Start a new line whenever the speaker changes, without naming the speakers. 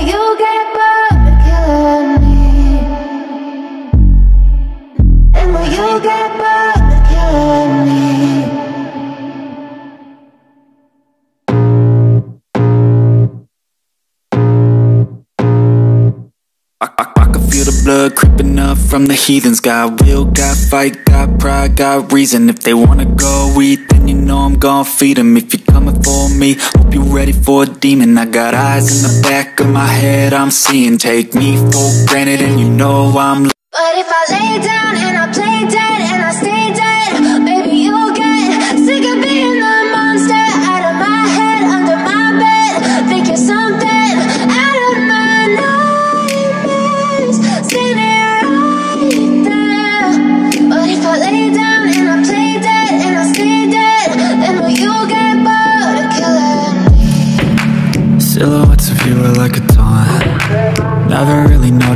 you get
up from the heathens. Got will, got fight, got pride, got reason. If they wanna go eat, then you know I'm gon' feed them If you're coming for me, hope you're ready for a demon. I got eyes in the back of my head, I'm seeing. Take me for granted and you know I'm
But if I lay down and I play dead